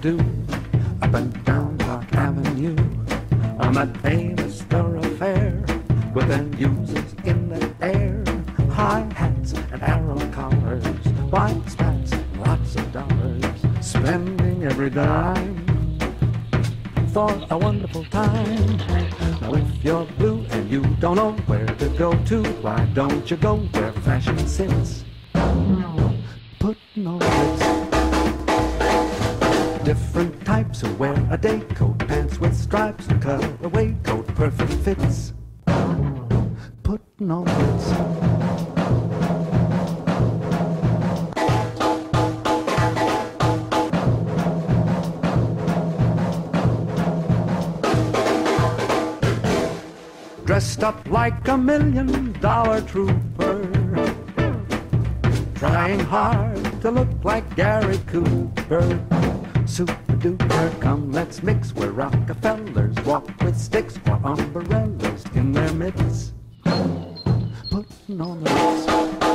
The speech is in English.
do up and down Park Avenue on that famous thoroughfare with the music in the air, high hats and arrow collars, white spats, lots of dollars, spending every dime for a wonderful time. Now if you're blue and you don't know where to go to, why don't you go where fashion sits? Putting on its different types who wear a day coat, pants with stripes, and cutaway coat, perfect fits. Putting on boots. Dressed up like a million dollar trooper, trying hard to look like Gary Cooper. Super duper, come let's mix where Rockefellers walk with sticks while umbrellas in their midst. Putting on the.